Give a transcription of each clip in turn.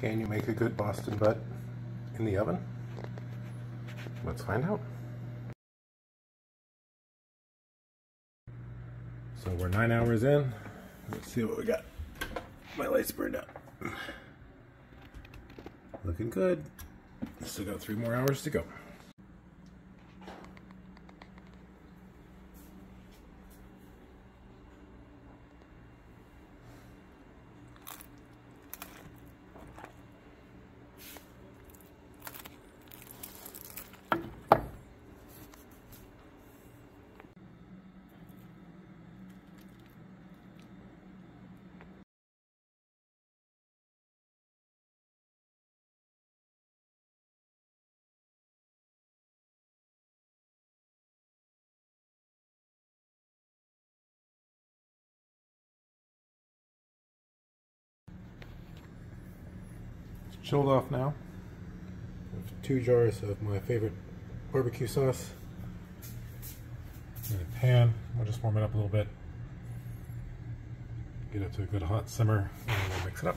Can you make a good Boston butt in the oven? Let's find out. So we're nine hours in. Let's see what we got. My lights burned out. Looking good. Still got three more hours to go. Chilled off now. two jars of my favorite barbecue sauce in a pan. We'll just warm it up a little bit. Get it to a good hot simmer and we'll mix it up.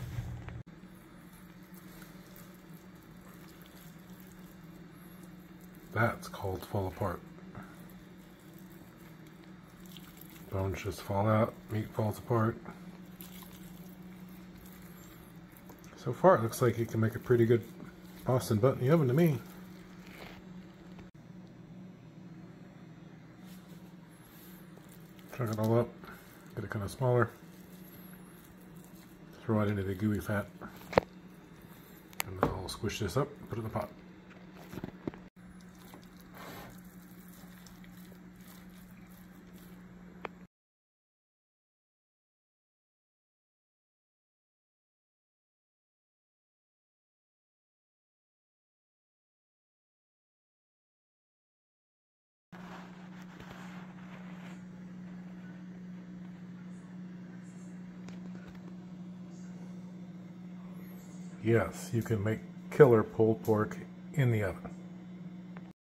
That's called fall apart. Bones just fall out, meat falls apart. So far it looks like you can make a pretty good Boston butt in the oven to me. Chunk it all up, get it kind of smaller, throw it into the gooey fat, and then I'll squish this up, put it in the pot. Yes, you can make killer pulled pork in the oven.